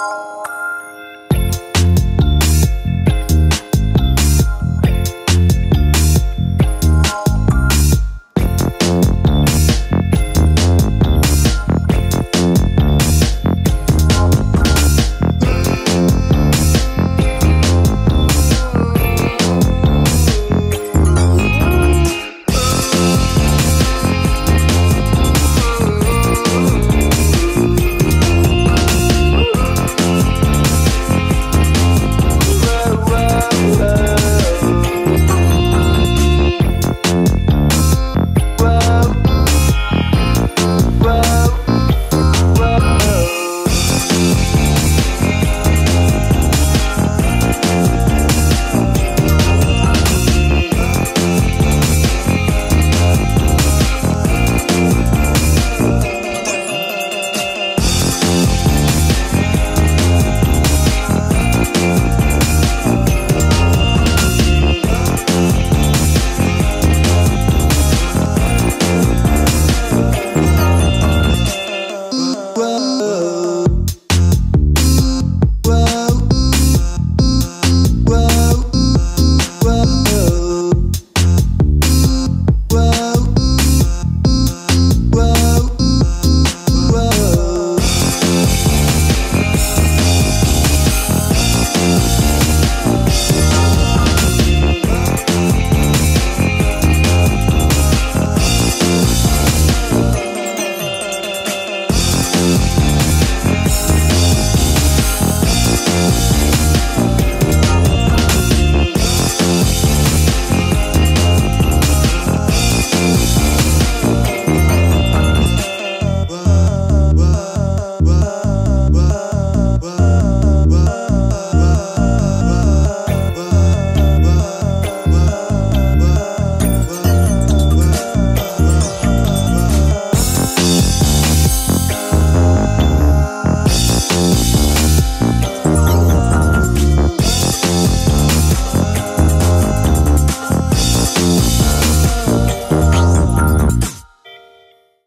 you.